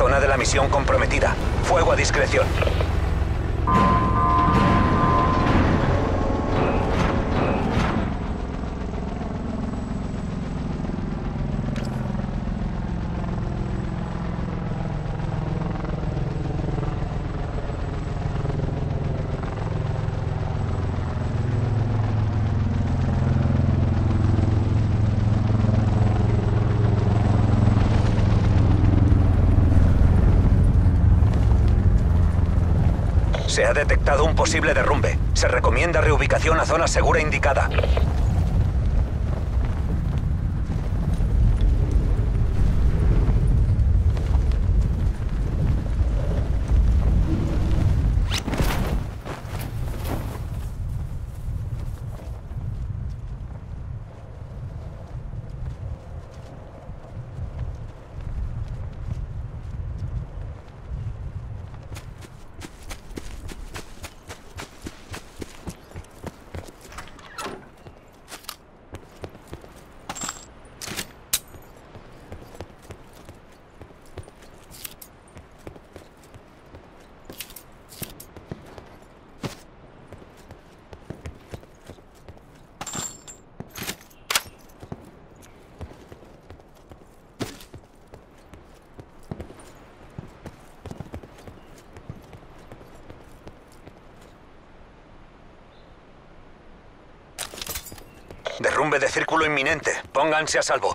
Zona de la misión comprometida. Fuego a discreción. Se ha detectado un posible derrumbe. Se recomienda reubicación a zona segura indicada. De círculo inminente. Pónganse a salvo.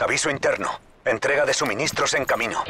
Aviso interno. Entrega de suministros en camino.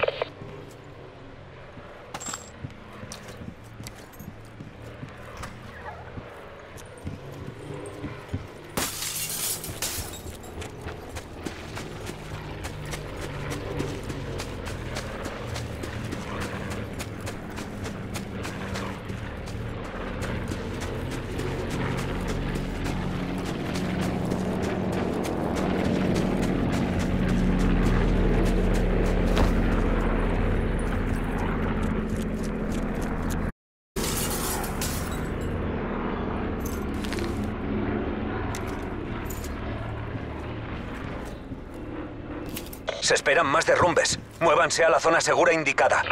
Se esperan más derrumbes. Muévanse a la zona segura indicada.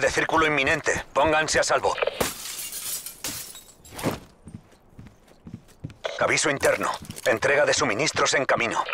De círculo inminente. Pónganse a salvo. Aviso interno. Entrega de suministros en camino.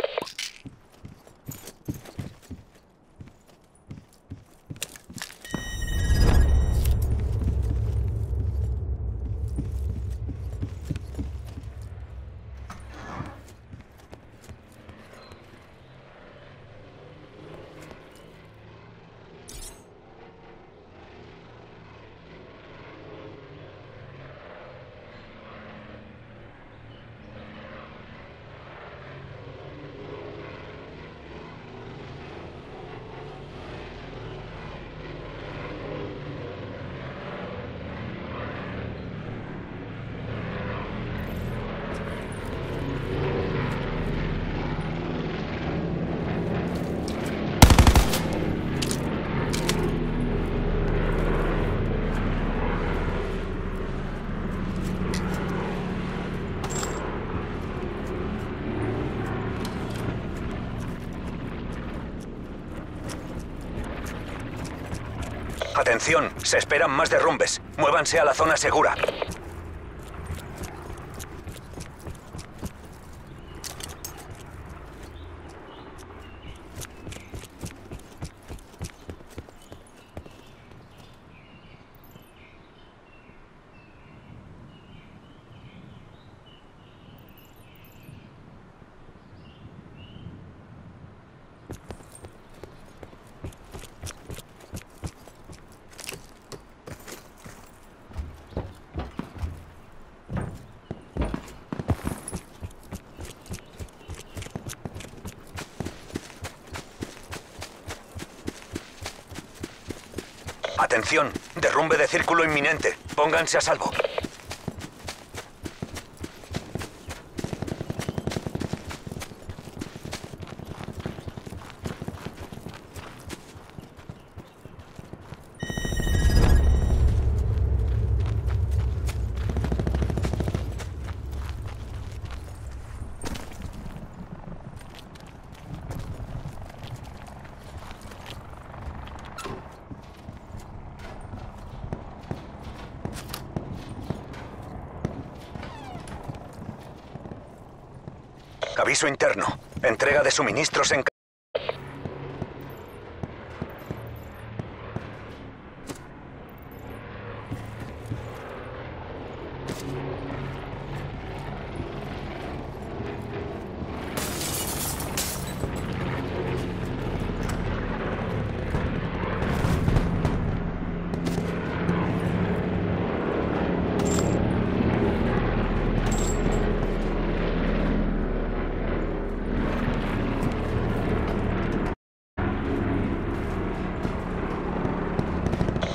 Atención, se esperan más derrumbes. Muévanse a la zona segura. Atención, derrumbe de círculo inminente. Pónganse a salvo. Aviso interno. Entrega de suministros en...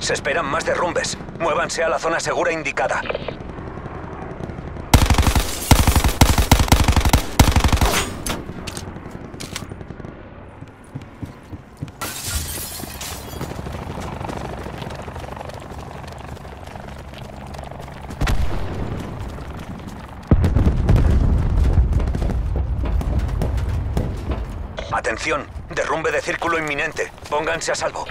Se esperan más derrumbes. Muévanse a la zona segura indicada. Atención, derrumbe de círculo inminente. Pónganse a salvo.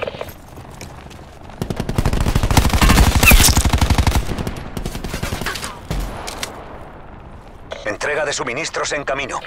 Entrega de suministros en camino.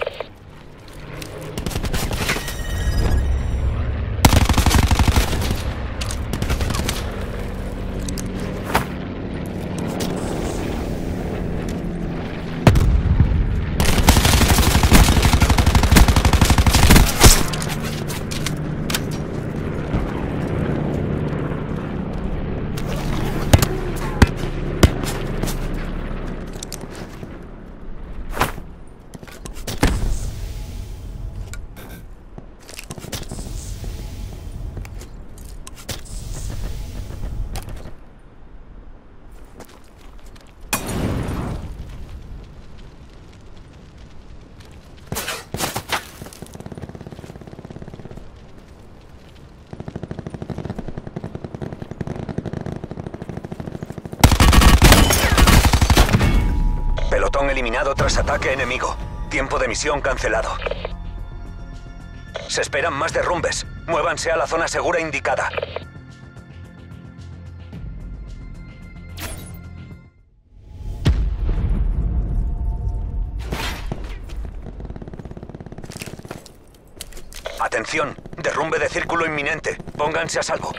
eliminado tras ataque enemigo. Tiempo de misión cancelado. Se esperan más derrumbes. Muévanse a la zona segura indicada. Atención, derrumbe de círculo inminente. Pónganse a salvo.